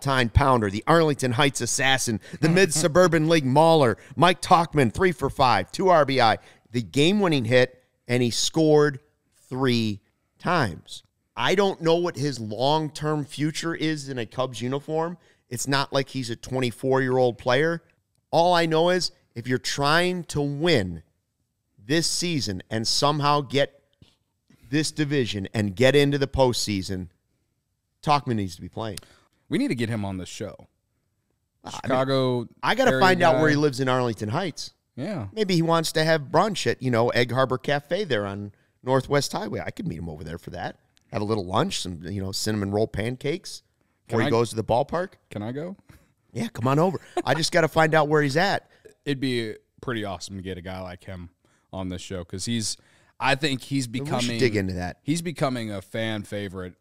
time pounder, the Arlington Heights assassin, the mid suburban league mauler, Mike Tauchman, three for five, two RBI, the game winning hit, and he scored three times. I don't know what his long term future is in a Cubs uniform. It's not like he's a 24 year old player. All I know is if you're trying to win this season and somehow get this division and get into the postseason, Tauchman needs to be playing. We need to get him on the show. Chicago. I got to find out where he lives in Arlington Heights. Yeah. Maybe he wants to have brunch at, you know, Egg Harbor Cafe there on Northwest Highway. I could meet him over there for that. Have a little lunch, some, you know, cinnamon roll pancakes before Can he I- goes to the ballpark. Can I go? Yeah, come on over. I just got to find out where he's at. It'd be pretty awesome to get a guy like him on this show because he's. I think he's becoming. dig into that. He's becoming a fan favorite